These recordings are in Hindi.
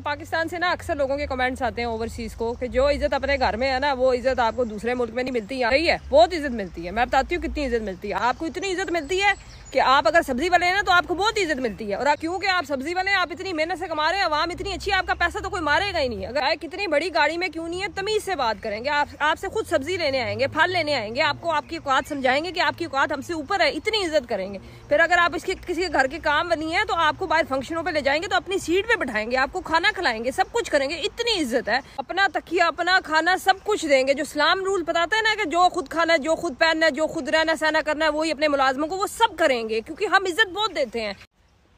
पाकिस्तान से ना अक्सर लोगों के कमेंट्स आते हैं ओवरसीज को कि जो इज़्ज़त अपने घर में है ना, वो इज़्ज़त आपको दूसरे मुल्क में नहीं मिलती है है। बहुत इज़्ज़त मिलती है। मैं बताती हूँ कितनी इज़्ज़त मिलती है। आपको इतनी इज़्ज़त मिलती है कि आप अगर सब्ज़ी वाले ना तो आपको बहुत इज़्ज़त मिलती है। और क्योंकि आप सब्ज़ी वाले आप इतनी मेहनत से कमा रहे हैं, आवाम इतनी अच्छी आपका पैसा तो कोई मारेगा ही नहीं। अगर कितनी बड़ी गाड़ी में क्यों नहीं है, तमीज से बात करेंगे। आप, आपसे खुद सब्ज़ी लेने आएँगे, फल लेने आएँगे, आपको आपकी औकात समझाएँगे कि आपकी औकात हमसे ऊपर है, इतनी इज़्ज़त करेंगे। फिर अगर आप इसके, किसी घर के काम बनी है तो आपको बाहर फंक्शनों पर ले जाएँगे तो अपनी सीट पर बैठाएँगे, आपको खाना खिलाएँगे, सब कुछ करेंगे, इतनी इज़्ज़त है। अपना तकिया, अपना खाना सब कुछ देंगे। जो इस्लाम रूल बताते हैं ना कि जो खुद खाना है, जो खुद पहनना है, जो खुद रहना, सहना करना है, वही अपने मुलाजमों को, वो सब करेंगे क्योंकि हम इज़्ज़त बहुत देते हैं।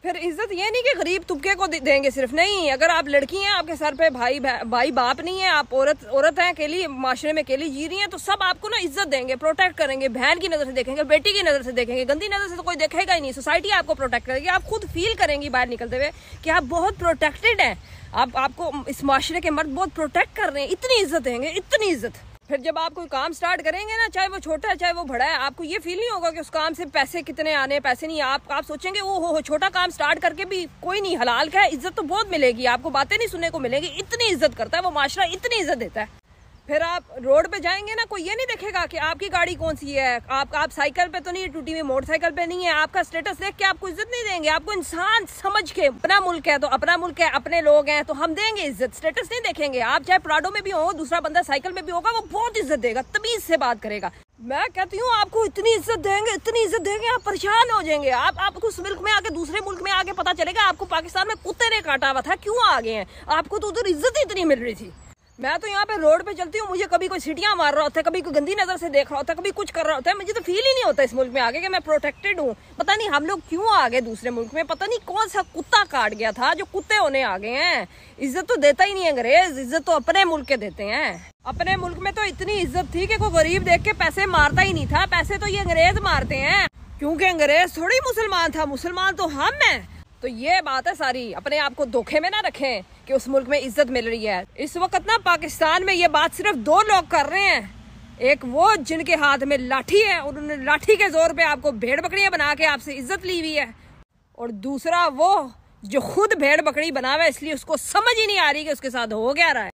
फिर इज़्ज़त ये नहीं कि गरीब तुबके को देंगे सिर्फ़, नहीं, अगर आप लड़की हैं, आपके सर पे भाई भाई बाप नहीं है, आप औरत औरत हैं अकेली माशरे में अकेली जी रही हैं तो सब आपको ना इज़्ज़त देंगे प्रोटेक्ट करेंगे, बहन की नज़र से देखेंगे, बेटी की नज़र से देखेंगे, गंदी नज़र से तो कोई देखेगा ही नहीं सोसाइटी आपको प्रोटेक्ट करेगी, आप खुद फील करेंगी बाहर निकलते हुए कि आप बहुत प्रोटेक्टेड हैं। आप, आपको इस माशरे के मर्द बहुत प्रोटेक्ट कर रहे हैं, इतनी इज़्ज़त देंगे, इतनी इज़्ज़त। फिर जब आप कोई काम स्टार्ट करेंगे ना चाहे वो छोटा है चाहे वो बड़ा है आपको ये फील नहीं होगा कि उस काम से पैसे कितने आने पैसे नहीं आप आप सोचेंगे वो हो, हो छोटा काम स्टार्ट करके भी कोई नहीं हलाल का है इज़्ज़त तो बहुत मिलेगी आपको बातें नहीं सुनने को मिलेगी इतनी इज़्ज़त करता है वो माशरा इतनी इज़्ज़त देता है। फिर आप रोड पे जाएँगे ना, कोई ये नहीं देखेगा कि आपकी गाड़ी कौन सी है। आप आप साइकिल पे तो नहीं, टूटी हुई मोटरसाइकिल पे नहीं है। आपका स्टेटस देख के आपको इज़्ज़त नहीं देंगे। आपको इंसान समझ के अपना मुल्क है तो अपना मुल्क है, अपने लोग हैं तो हम देंगे इज़्ज़त। स्टेटस नहीं देखेंगे। आप चाहे प्राडो में भी हो, दूसरा बंदा साइकिल में भी होगा, वो बहुत इज़्ज़त देगा, तमीज से बात करेगा। मैं कहती हूँ, आपको इतनी इज़्ज़त देंगे, इतनी इज़्ज़त देंगे, आप परेशान हो जाएँगे। आप, आपको उस मुल्क में आके, दूसरे मुल्क में आके पता चलेगा, आपको पाकिस्तान में कुत्ते ने काटा हुआ था, क्यों आ गए हैं? आपको तो उधर इज़्ज़त ही इतनी मिल रही थी। मैं तो यहाँ पे रोड पे चलती हूँ, मुझे कभी कोई सीटियाँ मार रहा होता है, कभी कोई गंदी नज़र से देख रहा होता है, कभी कुछ कर रहा होता है, मुझे तो फील ही नहीं होता इस मुल्क में आगे कि मैं प्रोटेक्टेड हूँ। पता नहीं हम लोग क्यों आ गए दूसरे मुल्क में, पता नहीं कौन सा कुत्ता काट गया था जो कुत्ते होने आ गए हैं। इज़्ज़त तो देता ही नहीं अंग्रेज़, इज़्ज़त तो अपने मुल्क के देते हैं। अपने मुल्क में तो इतनी इज़्ज़त थी कि कोई गरीब देख के पैसे मारता ही नहीं था, पैसे तो ये अंग्रेज़ मारते हैं। क्योंकि अंग्रेज़ थोड़ी मुसलमान था, मुसलमान तो हम है। तो ये बात है सारी, अपने आप को धोखे में ना रखें। कि उस मुल्क में इज़्ज़त मिल रही है। इस वक्त ना पाकिस्तान में ये बात सिर्फ़ दो लोग कर रहे हैं। एक वो जिनके हाथ में लाठी है और उन्होंने लाठी के ज़ोर पे आपको भेड़ बकरियाँ बना के आपसे इज़्ज़त ली हुई है। और दूसरा वो जो खुद भेड़ बकरी बना हुआ है इसलिए उसको समझ ही नहीं आ रही कि उसके साथ हो गया रहा है।